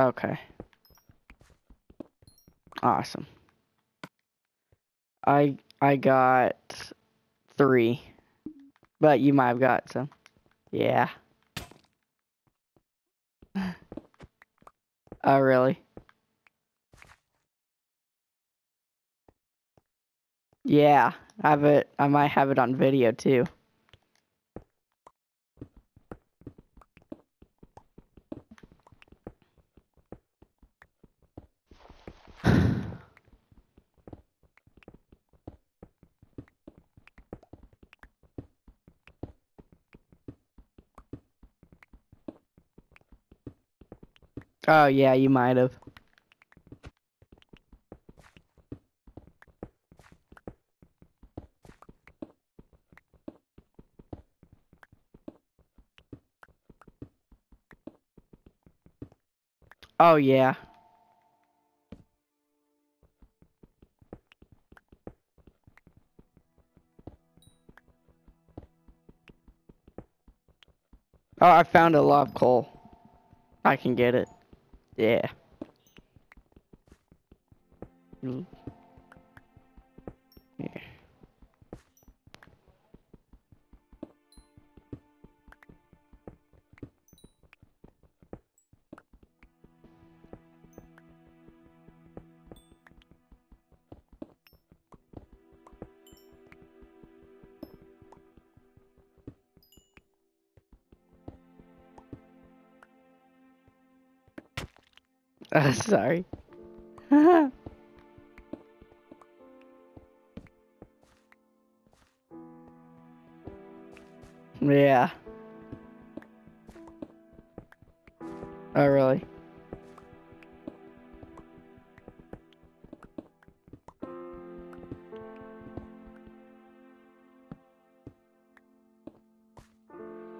Okay. Awesome. I I got three, but you might have got some. Yeah. oh really? Yeah, I have it. I might have it on video too. Oh yeah, you might have. Oh yeah. Oh, I found a lot of coal. I can get it. Yeah. Mm. Uh, sorry. yeah. Oh, really?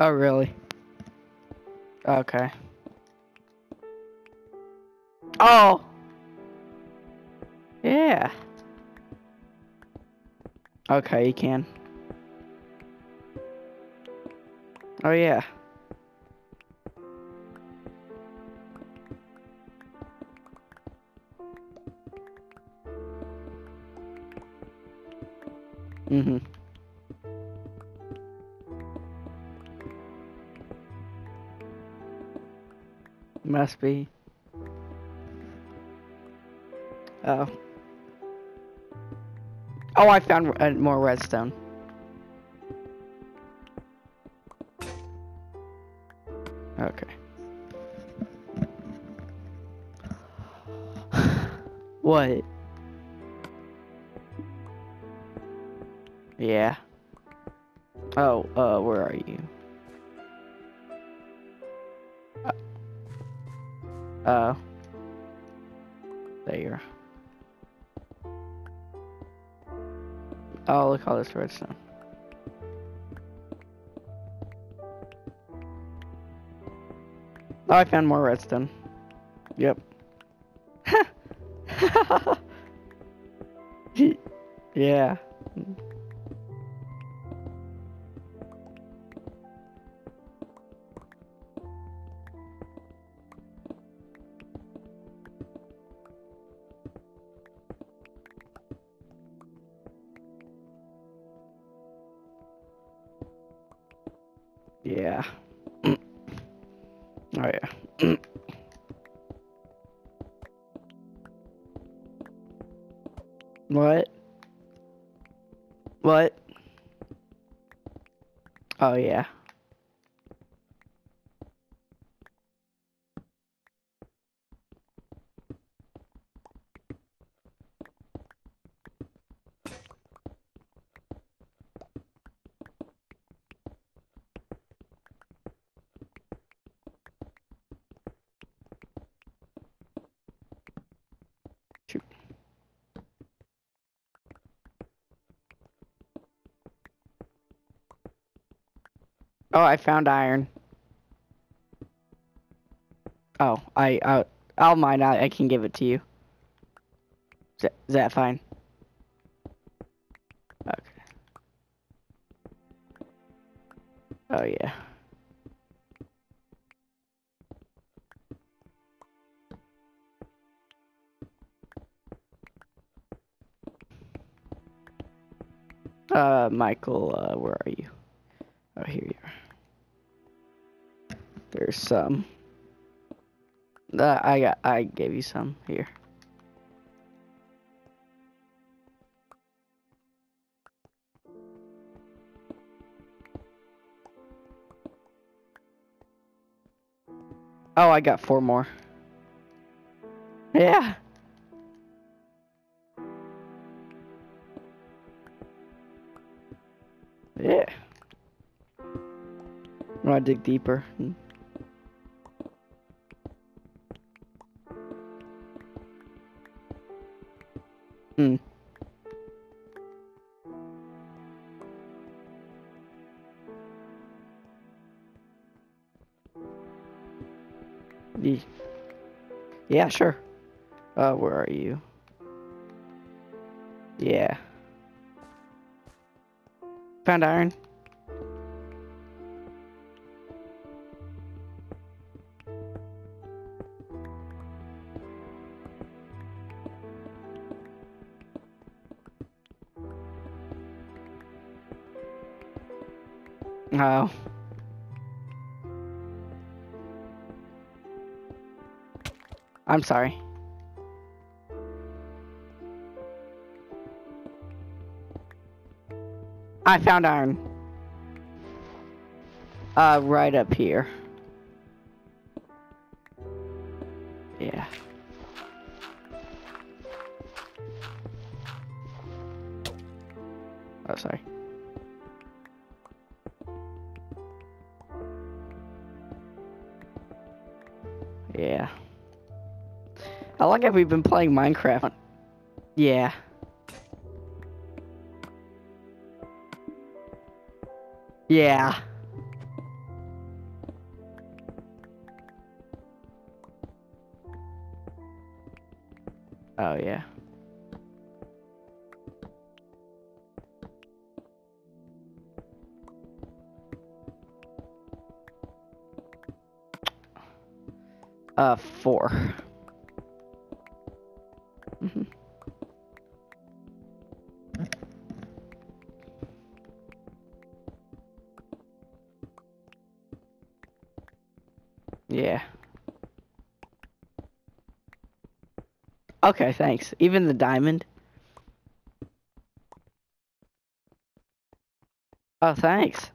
Oh, really? Okay. Oh! Yeah. Okay, you can. Oh, yeah. Mm-hmm. Must be. Oh. Oh, I found uh, more redstone. Okay. what? Yeah. Oh, uh, where are you? Uh, oh. There you are. Oh, look all this redstone. Oh, I found more redstone. Yep. yeah. Yeah. oh yeah. what? What? Oh yeah. Oh, I found iron. Oh, I, I I'll mine. I, I can give it to you. Is that, is that fine? Okay. Oh yeah. Uh, Michael, uh, where are you? Oh, here he some. Uh, I got, I gave you some here. Oh, I got four more. Yeah. Yeah. I'm gonna dig deeper. Yeah, sure. Uh, where are you? Yeah. Found iron. Oh. I'm sorry. I found iron. Uh, right up here. Yeah. Oh, sorry. I like how long have we been playing Minecraft? Yeah. Yeah. Oh, yeah. Uh, four. Okay, thanks. Even the diamond? Oh, thanks.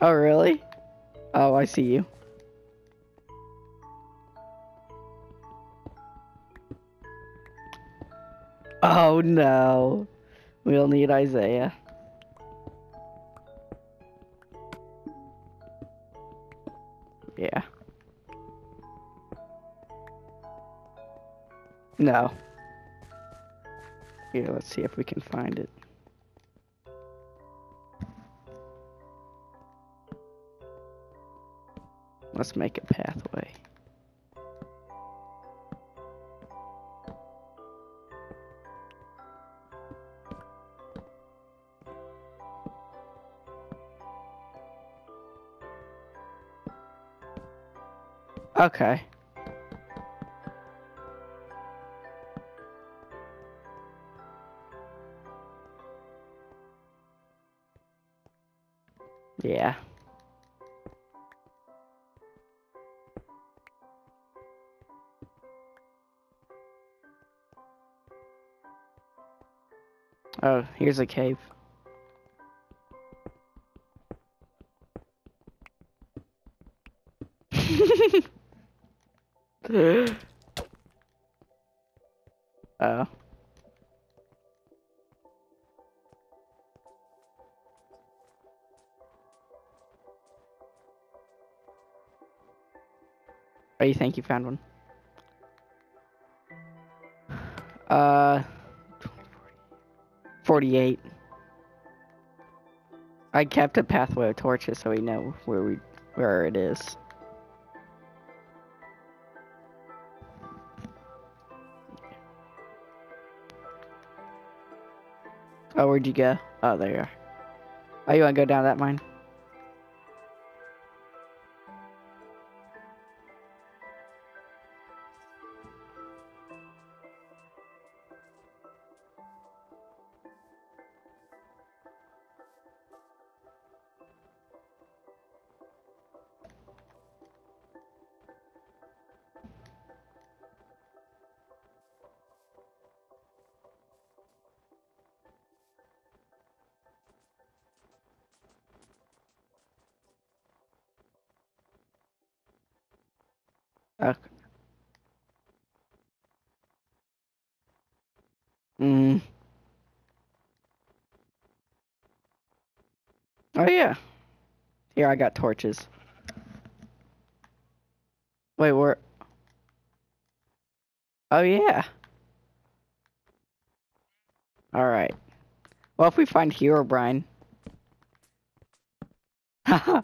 Oh, really? Oh, I see you. Oh, no. We'll need Isaiah. Yeah. No. Here, let's see if we can find it. Let's make a pathway. Okay. Yeah. Oh, here's a cave. oh. Oh, you think you found one? Uh... 48. I kept a pathway of torches so we know where we where it is. Oh, where'd you go? Oh, there you are. Oh, you wanna go down that mine? Mm. Oh yeah. Here I got torches. Wait, where? Oh yeah. All right. Well, if we find Herobrine. All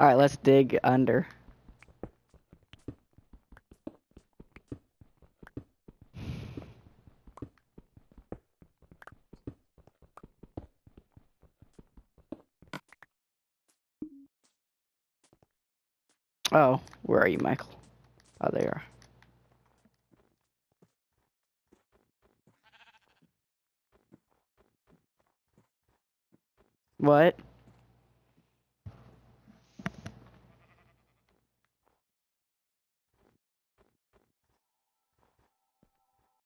right, let's dig under. Oh, where are you, Michael? Oh, there you are. What?